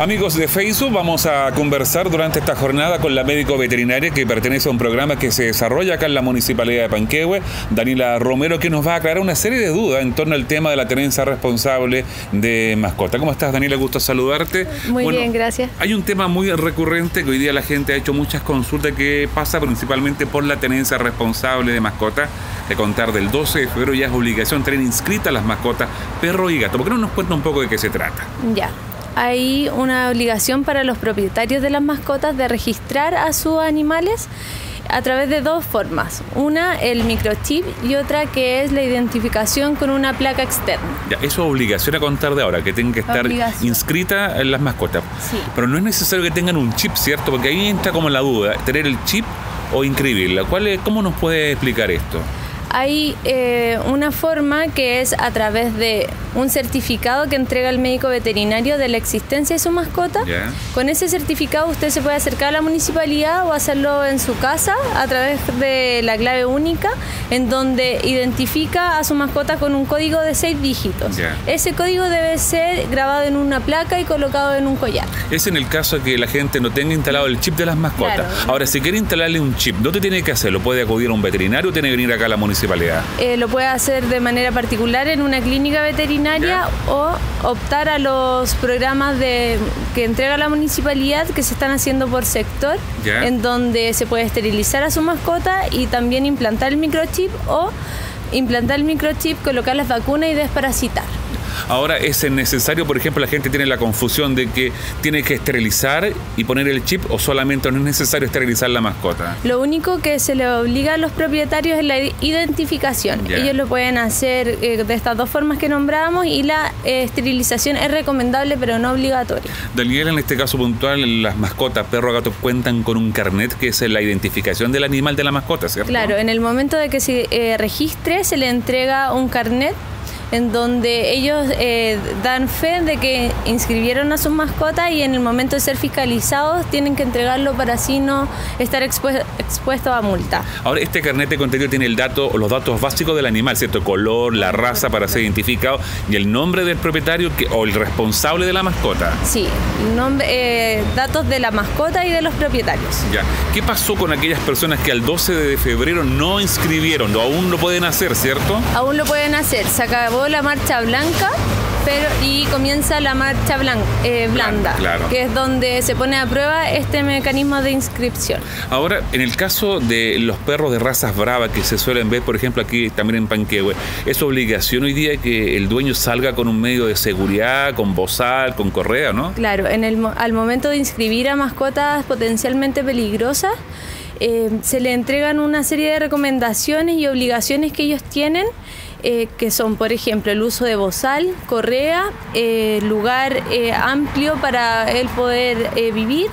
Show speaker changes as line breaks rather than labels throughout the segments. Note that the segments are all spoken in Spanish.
Amigos de Facebook, vamos a conversar durante esta jornada con la médico veterinaria que pertenece a un programa que se desarrolla acá en la Municipalidad de Panquehue, Daniela Romero, que nos va a aclarar una serie de dudas en torno al tema de la tenencia responsable de mascota. ¿Cómo estás, Daniela? Gusto saludarte.
Muy bien, gracias.
Hay un tema muy recurrente que hoy día la gente ha hecho muchas consultas que pasa principalmente por la tenencia responsable de mascota. De contar del 12 de febrero ya es obligación tener inscritas las mascotas perro y gato. ¿Por qué no nos cuenta un poco de qué se trata?
Ya hay una obligación para los propietarios de las mascotas de registrar a sus animales a través de dos formas. Una, el microchip y otra que es la identificación con una placa externa.
Ya, eso es obligación a contar de ahora, que tienen que estar inscritas en las mascotas. Sí. Pero no es necesario que tengan un chip, ¿cierto? Porque ahí entra como la duda, tener el chip o inscribirla. ¿Cuál ¿Cómo nos puede explicar esto?
hay eh, una forma que es a través de un certificado que entrega el médico veterinario de la existencia de su mascota. Con ese certificado usted se puede acercar a la municipalidad o hacerlo en su casa a través de la clave única, en donde identifica a su mascota con un código de seis dígitos. Ese código debe ser grabado en una placa y colocado en un collar.
Es en el caso de que la gente no tenga instalado el chip de las mascotas. Ahora, si quiere instalarle un chip, ¿dónde tiene que hacerlo? ¿Puede acudir a un veterinario o tiene que venir acá a la municipalidad?
Eh, lo puede hacer de manera particular en una clínica veterinaria o optar a los programas de, que entrega la municipalidad que se están haciendo por sector, en donde se puede esterilizar a su mascota y también implantar el microchip o implantar el microchip, colocar las vacunas y desparasitar.
Ahora es necesario, por ejemplo, la gente tiene la confusión de que tiene que esterilizar y poner el chip o solamente no es necesario esterilizar la mascota.
Lo único que se le obliga a los propietarios es la identificación. Ellos lo pueden hacer eh, de estas dos formas que nombramos y la eh, esterilización es recomendable pero no obligatoria.
Daniel, en este caso puntual, las mascotas perro gato cuentan con un carnet que es la identificación del animal de la mascota, ¿cierto?
Claro, en el momento de que se eh, registre se le entrega un carnet en donde ellos eh, dan fe de que inscribieron a sus mascotas y en el momento de ser fiscalizados tienen que entregarlo para así no estar expuesto a multa.
Ahora, este carnet de contenido tiene el dato, los datos básicos del animal, ¿cierto? Color, la raza para ser identificado y el nombre del propietario o el responsable de la mascota.
Sí, nombre, eh, datos de la mascota y de los propietarios.
Ya. ¿Qué pasó con aquellas personas que al 12 de febrero no inscribieron? Aún lo pueden hacer, ¿cierto?
Aún lo pueden hacer. Se acabó la marcha blanca pero y comienza la marcha eh, blanda, que es donde se pone a prueba este mecanismo de inscripción.
Ahora, en el caso de los perros de razas bravas que se suelen ver, por ejemplo, aquí también en Panquehue, ¿es obligación hoy día que el dueño salga con un medio de seguridad, con bozal, con correa, no?
Claro, en el, al momento de inscribir a mascotas potencialmente peligrosas, eh, se le entregan una serie de recomendaciones y obligaciones que ellos tienen eh, que son, por ejemplo, el uso de bozal, correa, eh, lugar eh, amplio para él poder vivir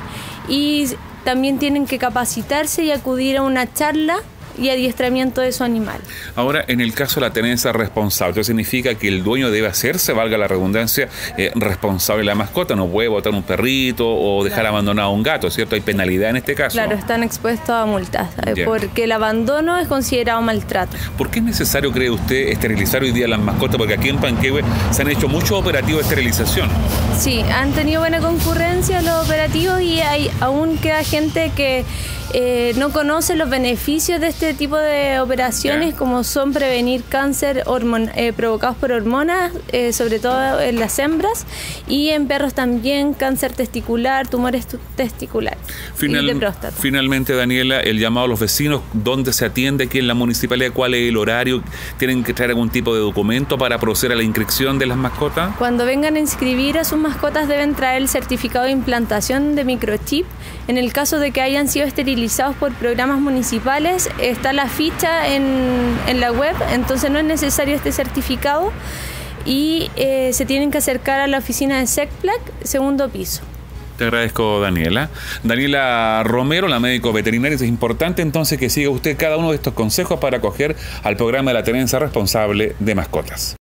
y también tienen que capacitarse y acudir a una charla y adiestramiento de su animal.
Ahora, en el caso de la tenencia responsable, ¿eso significa que el dueño debe hacerse, valga la redundancia, eh, responsable de la mascota? No puede botar un perrito o dejar abandonado a un gato, ¿cierto? Hay penalidad en este caso.
Claro, están expuestos a multas, eh, porque el abandono es considerado maltrato.
¿Por qué es necesario, cree usted, esterilizar hoy día las mascotas? Porque aquí en Panquehue se han hecho muchos operativos de esterilización.
Sí, han tenido buena concurrencia los operativos y hay, aún queda gente que eh, no conoce los beneficios de este tipo de operaciones, como son prevenir cáncer eh, provocados por hormonas, eh, sobre todo en las hembras, y en perros también cáncer testicular, tumores testiculares y de próstata.
Finalmente, Daniela, el llamado a los vecinos, ¿dónde se atiende aquí en la municipalidad? ¿Cuál es el horario? ¿Tienen que traer algún tipo de documento para proceder a la inscripción de las mascotas?
Cuando vengan a inscribir a sus mascotas deben traer el certificado de implantación de microchip. En el caso de que hayan sido esterilizados, utilizados por programas municipales, está la ficha en, la web, entonces no es necesario este certificado y eh, se tienen que acercar a la oficina de SECPLAC, segundo piso.
Te agradezco, Daniela. Daniela Romero, la médico veterinaria, es importante entonces que siga usted cada uno de estos consejos para acoger al programa de la tenencia responsable de mascotas.